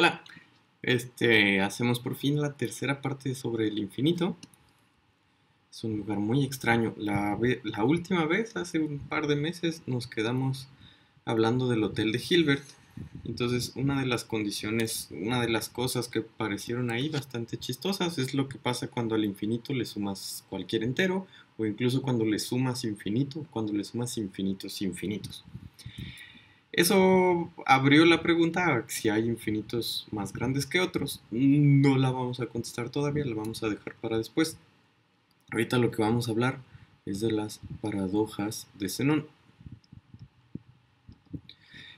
Hola, este, hacemos por fin la tercera parte sobre el infinito. Es un lugar muy extraño. La, la última vez, hace un par de meses, nos quedamos hablando del hotel de Hilbert. Entonces, una de las condiciones, una de las cosas que parecieron ahí bastante chistosas es lo que pasa cuando al infinito le sumas cualquier entero o incluso cuando le sumas infinito, cuando le sumas infinitos infinitos. Eso abrió la pregunta si hay infinitos más grandes que otros. No la vamos a contestar todavía, la vamos a dejar para después. Ahorita lo que vamos a hablar es de las paradojas de Zenón.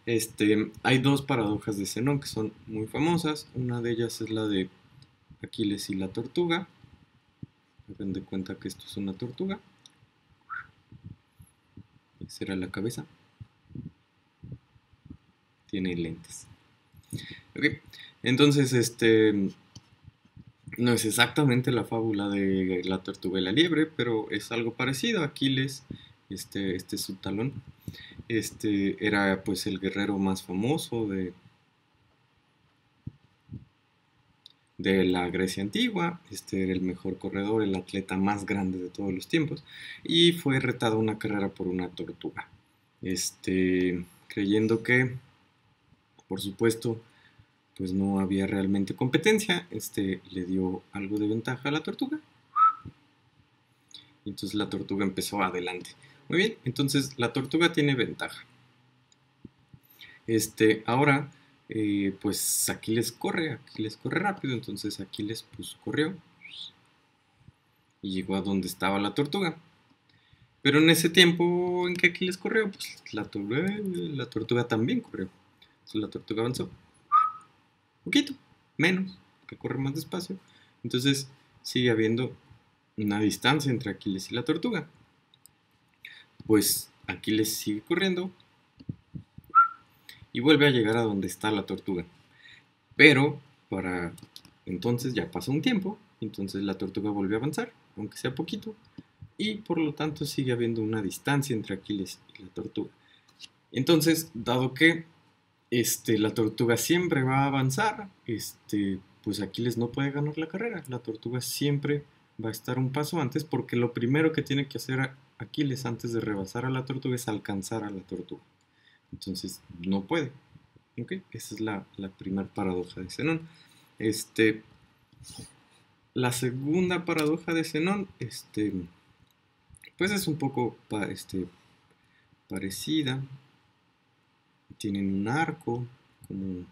Este, hay dos paradojas de Zenón que son muy famosas. Una de ellas es la de Aquiles y la tortuga. Hagan de cuenta que esto es una tortuga. Esa era la cabeza tiene lentes. Entonces, este no es exactamente la fábula de la tortuga y la liebre, pero es algo parecido. Aquiles, este, este es su talón, este era pues el guerrero más famoso de, de la Grecia antigua, este era el mejor corredor, el atleta más grande de todos los tiempos, y fue retado a una carrera por una tortuga, este, creyendo que por supuesto, pues no había realmente competencia, este le dio algo de ventaja a la tortuga. Entonces la tortuga empezó adelante. Muy bien, entonces la tortuga tiene ventaja. Este, ahora, eh, pues Aquiles corre, Aquiles corre rápido, entonces Aquiles pues corrió y llegó a donde estaba la tortuga. Pero en ese tiempo en que Aquiles corrió, pues la tortuga también corrió la tortuga avanzó. Poquito, menos, que corre más despacio. Entonces sigue habiendo una distancia entre Aquiles y la tortuga. Pues Aquiles sigue corriendo y vuelve a llegar a donde está la tortuga. Pero para entonces ya pasó un tiempo, entonces la tortuga volvió a avanzar, aunque sea poquito, y por lo tanto sigue habiendo una distancia entre Aquiles y la tortuga. Entonces, dado que este, la tortuga siempre va a avanzar, este, pues Aquiles no puede ganar la carrera. La tortuga siempre va a estar un paso antes porque lo primero que tiene que hacer Aquiles antes de rebasar a la tortuga es alcanzar a la tortuga. Entonces no puede. Esa es la, primera paradoja de Zenón. Este, la segunda paradoja de Zenón, este, pues es un poco este, parecida tienen un arco, como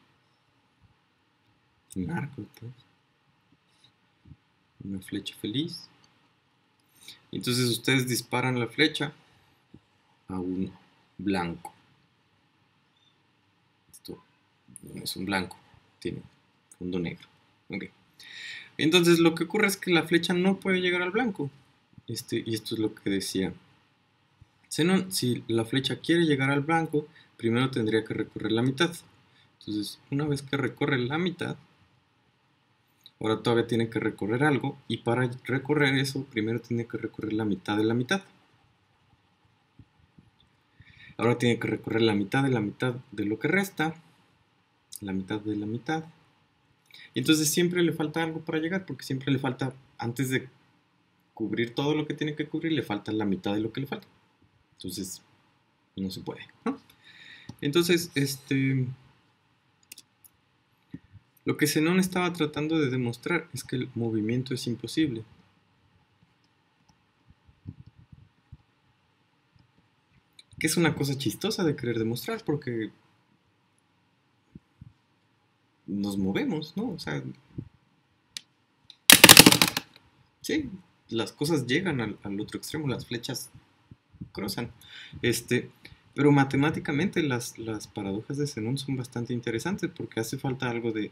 un arco, pues. una flecha feliz. Entonces ustedes disparan la flecha a un blanco. Esto no es un blanco, tiene fondo negro. Entonces lo que ocurre es que la flecha no puede llegar al blanco. Este, y esto es lo que decía si la flecha quiere llegar al blanco, primero tendría que recorrer la mitad. Entonces, una vez que recorre la mitad, ahora todavía tiene que recorrer algo y para recorrer eso, primero tiene que recorrer la mitad de la mitad. Ahora tiene que recorrer la mitad de la mitad de lo que resta, la mitad de la mitad. Y entonces siempre le falta algo para llegar, porque siempre le falta, antes de cubrir todo lo que tiene que cubrir, le falta la mitad de lo que le falta. Entonces, no se puede, Entonces, este... Lo que Zenón estaba tratando de demostrar es que el movimiento es imposible. Que es una cosa chistosa de querer demostrar porque nos movemos, ¿no? O sea, sí, las cosas llegan al, al otro extremo, las flechas cruzan. Este, pero matemáticamente las, las paradojas de Zenón son bastante interesantes porque hace falta algo de,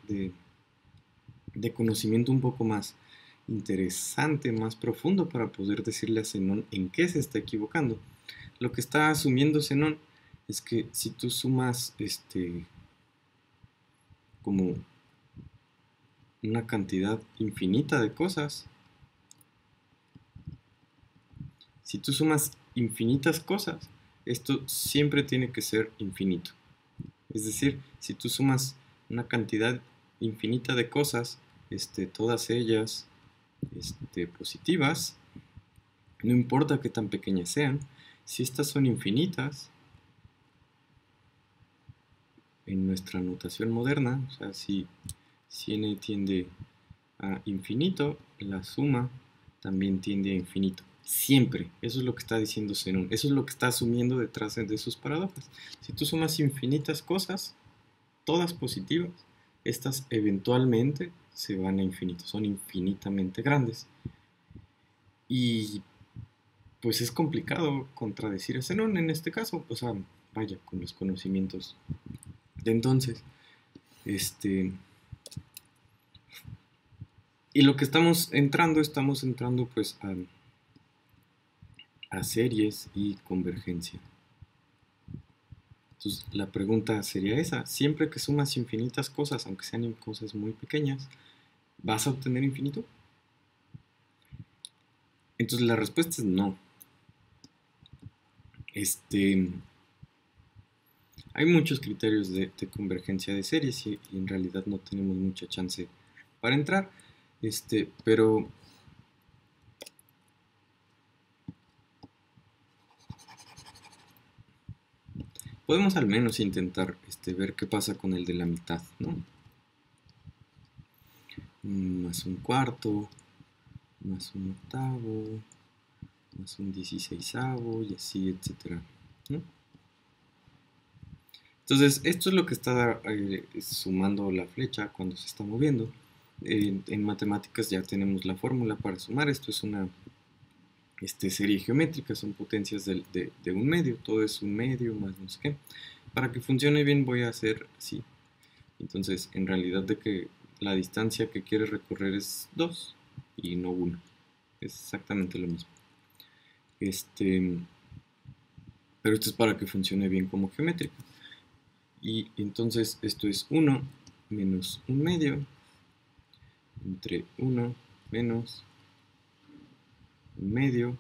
de, conocimiento un poco más interesante, más profundo para poder decirle a Zenón en qué se está equivocando. Lo que está asumiendo Zenón es que si tú sumas este como una cantidad infinita de cosas, si tú sumas infinitas cosas, esto siempre tiene que ser infinito. Es decir, si tú sumas una cantidad infinita de cosas, este, todas ellas este, positivas, no importa qué tan pequeñas sean, si estas son infinitas, en nuestra notación moderna, o sea, si, si n tiende a infinito, la suma también tiende a infinito. Siempre. Eso es lo que está diciendo Zenón. Eso es lo que está asumiendo detrás de sus paradojas. Si tú sumas infinitas cosas, todas positivas, estas eventualmente se van a infinito. Son infinitamente grandes. Y pues es complicado contradecir a Zenón en este caso. O sea, vaya, con los conocimientos de entonces. Este. Y lo que estamos entrando, estamos entrando pues a series y convergencia. Entonces, la pregunta sería esa, siempre que sumas infinitas cosas, aunque sean cosas muy pequeñas, ¿vas a obtener infinito? Entonces la respuesta es no. Este, hay muchos criterios de, convergencia de series y, y, en realidad no tenemos mucha chance para entrar. Este, pero podemos al menos intentar este, ver qué pasa con el de la mitad, ¿no? Más un cuarto, más un octavo, más un dieciséisavo y así, etcétera, Entonces, esto es lo que está eh, sumando la flecha cuando se está moviendo. en matemáticas ya tenemos la fórmula para sumar. Esto es una este, serie geométrica, son potencias de, de, un medio, todo es un medio más no sé qué. Para que funcione bien voy a hacer así. Entonces, en realidad de que la distancia que quiere recorrer es 2 y no 1. Es exactamente lo mismo. Este, pero esto es para que funcione bien como geométrica. Y entonces esto es 1 menos un medio entre 1 menos medio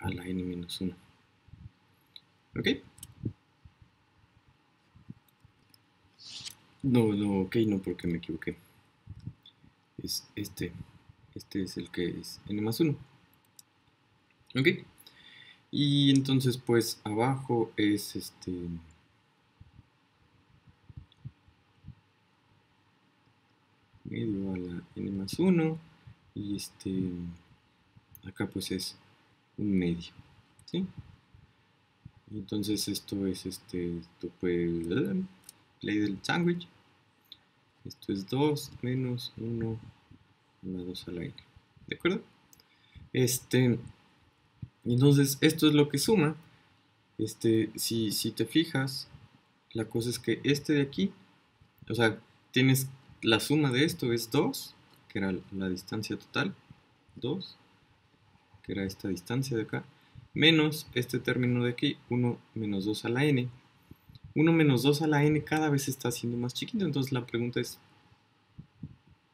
a la n menos 1. ¿Ok? No, no, ok, no porque me equivoqué. Es este. Este es el que es n más 1. ¿Ok? Y entonces pues abajo es este... medio a la n más 1 y este acá pues es un medio ¿sí? entonces esto es este esto pues ley del sándwich esto es 2 menos 1 una 2 al aire ¿de acuerdo? este entonces esto es lo que suma este si, si te fijas la cosa es que este de aquí o sea tienes la suma de esto es 2 que era la distancia total, 2, que era esta distancia de acá, menos este término de aquí, 1 menos 2 a la n. 1 menos 2 a la n cada vez está haciendo más chiquito, entonces la pregunta es,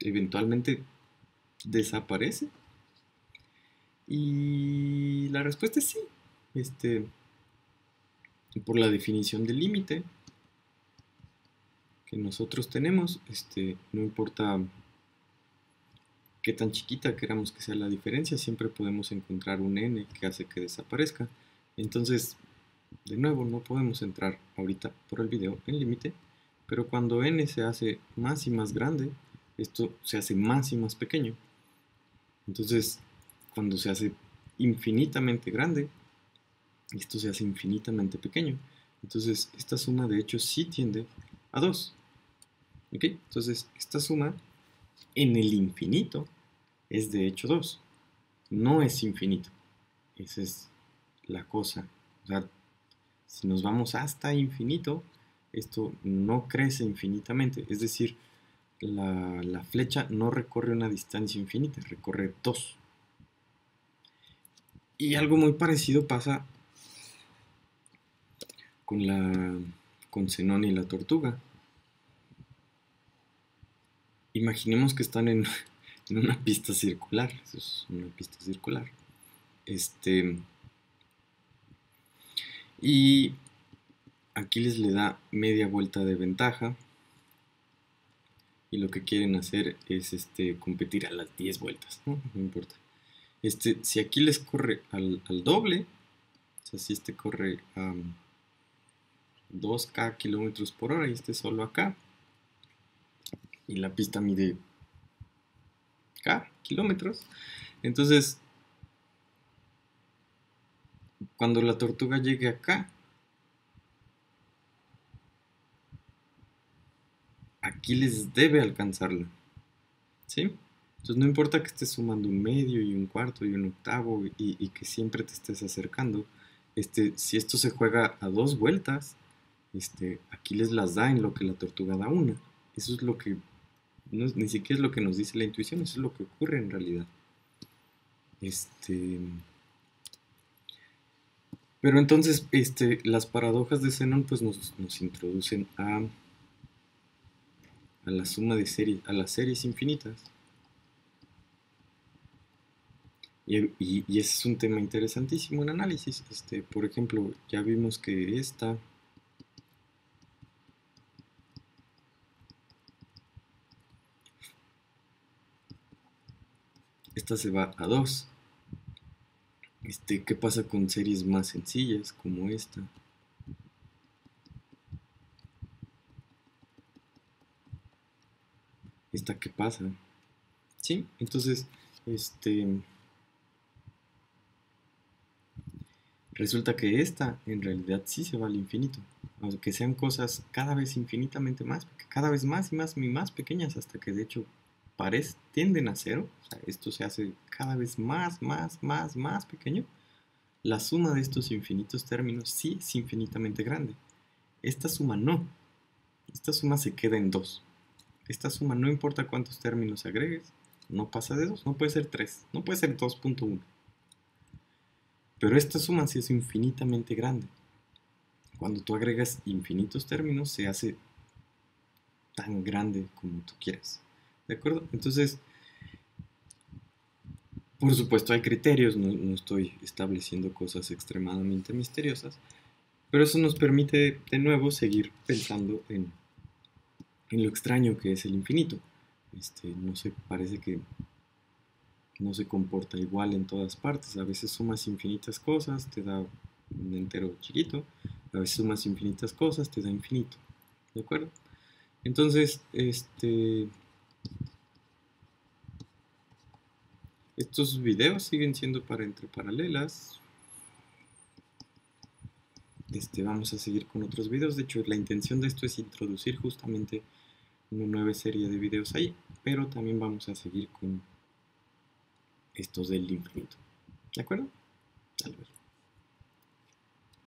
¿eventualmente desaparece? Y la respuesta es sí. Este, por la definición del límite que nosotros tenemos, este, no importa qué tan chiquita queramos que sea la diferencia, siempre podemos encontrar un n que hace que desaparezca. Entonces, de nuevo, no podemos entrar ahorita por el video en límite, pero cuando n se hace más y más grande, esto se hace más y más pequeño. Entonces, cuando se hace infinitamente grande, esto se hace infinitamente pequeño. Entonces, esta suma de hecho sí tiende a 2. ¿Ok? Entonces, esta suma en el infinito es de hecho 2. No es infinito. Esa es la cosa. O sea, si nos vamos hasta infinito, esto no crece infinitamente. Es decir, la, flecha no recorre una distancia infinita, recorre 2. Y algo muy parecido pasa con la con Zenón y la tortuga imaginemos que están en, una pista circular. Eso es una pista circular. Este. Y Aquiles le da media vuelta de ventaja. y lo que quieren hacer es este, competir a las 10 vueltas, ¿no? importa. Este, si aquí les corre al, doble, o sea, si este corre a 2k kilómetros por hora y este solo acá, y la pista mide k kilómetros, entonces cuando la tortuga llegue acá, aquí les debe alcanzarla. ¿Sí? Entonces no importa que estés sumando un medio y un cuarto y un octavo y, que siempre te estés acercando. Este, si esto se juega a dos vueltas, este, aquí les las da en lo que la tortuga da una. Eso es lo que, ni siquiera es lo que nos dice la intuición, eso es lo que ocurre en realidad. Este, pero entonces este, las paradojas de Zenon pues nos, nos introducen a a la suma de series, a las series infinitas. Y, ese es un tema interesantísimo en análisis. Este, por ejemplo, ya vimos que esta esta se va a 2. Este, ¿qué pasa con series más sencillas como esta? ¿esta qué pasa? ¿Sí? Entonces, este... Resulta que esta en realidad sí se va al infinito. Aunque sean cosas cada vez infinitamente más, cada vez más y más y más pequeñas hasta que de hecho tienden a cero. Esto se hace cada vez más, más, más, más pequeño. La suma de estos infinitos términos sí es infinitamente grande. Esta suma no. Esta suma se queda en dos. Esta suma, no importa cuántos términos agregues, no pasa de 2, no puede ser 3, no puede ser 2.1. Pero esta suma sí es infinitamente grande. Cuando tú agregas infinitos términos, se hace tan grande como tú quieras. ¿De acuerdo? Entonces, por supuesto hay criterios, no, no, estoy estableciendo cosas extremadamente misteriosas, pero eso nos permite de nuevo seguir pensando en en lo extraño que es el infinito. Este, no se parece que no se comporta igual en todas partes. A veces sumas infinitas cosas, te da un entero chiquito. A veces sumas infinitas cosas, te da infinito. ¿De acuerdo? Entonces, este... Estos videos siguen siendo para entre paralelas. Este, vamos a seguir con otros videos. De hecho, la intención de esto es introducir justamente una nueva serie de videos ahí, pero también vamos a seguir con estos del infinito. ¿De acuerdo? Tal vez.